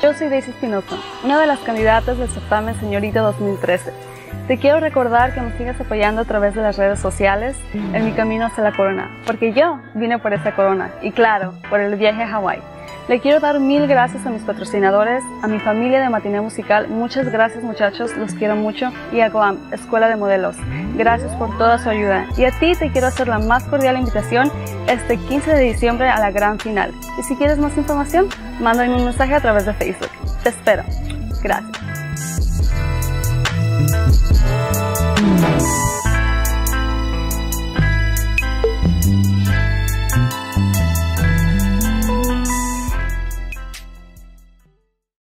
Yo soy Daisy Espinosa, una de las candidatas del certamen Señorita 2013. Te quiero recordar que me sigas apoyando a través de las redes sociales en mi camino hacia la corona, porque yo vine por esa corona y claro, por el viaje a Hawái. Le quiero dar mil gracias a mis patrocinadores, a mi familia de Matiné Musical, muchas gracias muchachos, los quiero mucho, y a Guam, Escuela de Modelos. Gracias por toda su ayuda. Y a ti te quiero hacer la más cordial invitación este 15 de diciembre a la gran final. Y si quieres más información, mándame un mensaje a través de Facebook. Te espero. Gracias.